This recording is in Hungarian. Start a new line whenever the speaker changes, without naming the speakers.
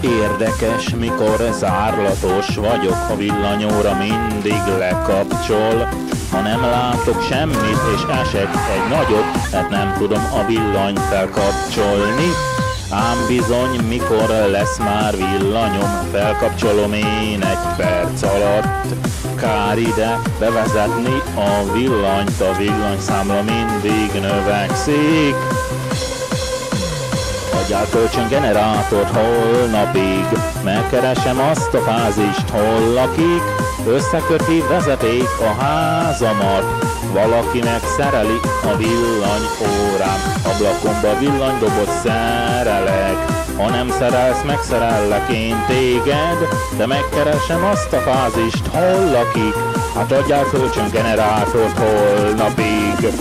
Érdekes, mikor zárlatos vagyok, a villanyóra mindig lekapcsol. Ha nem látok semmit, és esek egy nagyot, hát nem tudom a villanyt felkapcsolni. Ám bizony, mikor lesz már villanyom, felkapcsolom én egy perc alatt. Kár ide bevezetni a villanyt, a villanyszámla mindig növekszik. Adjál kölcsön generátort holnapig, megkeresem azt a fázist, hol lakik, összeköti vezeték a házamat, valaki megszereli a villanyórám, ablakomba villanydobot szerelek, ha nem szerelsz, megszerellek én téged, de megkeresem azt a fázist, hol lakik, hát adjál kölcsön generátort holnapig.